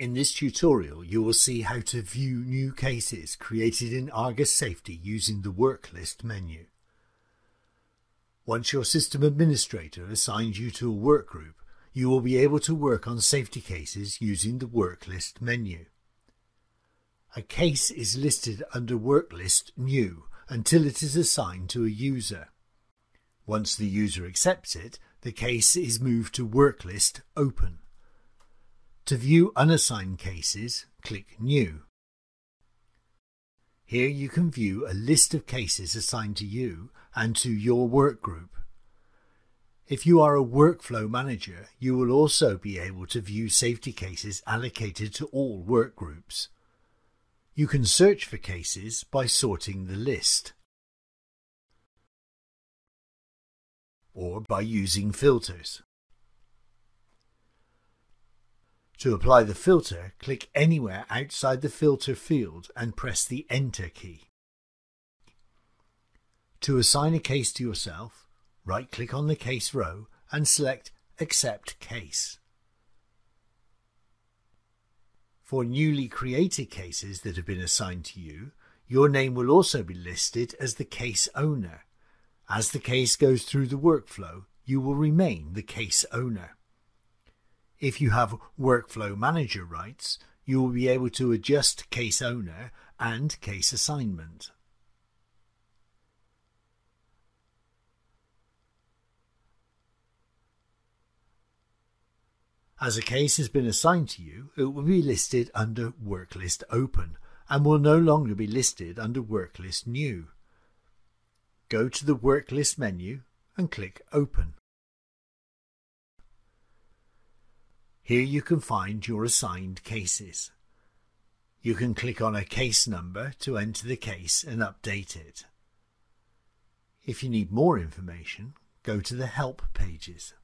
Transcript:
In this tutorial, you will see how to view new cases created in Argus Safety using the Work List menu. Once your system administrator assigns you to a workgroup, you will be able to work on safety cases using the Work List menu. A case is listed under Work List New until it is assigned to a user. Once the user accepts it, the case is moved to Work List Open. To view unassigned cases, click New. Here you can view a list of cases assigned to you and to your work group. If you are a workflow manager, you will also be able to view safety cases allocated to all work groups. You can search for cases by sorting the list or by using filters. To apply the filter, click anywhere outside the filter field and press the Enter key. To assign a case to yourself, right-click on the case row and select Accept Case. For newly created cases that have been assigned to you, your name will also be listed as the case owner. As the case goes through the workflow, you will remain the case owner. If you have workflow manager rights, you will be able to adjust case owner and case assignment. As a case has been assigned to you, it will be listed under Worklist Open and will no longer be listed under Worklist New. Go to the Worklist menu and click Open. Here you can find your assigned cases. You can click on a case number to enter the case and update it. If you need more information, go to the Help pages.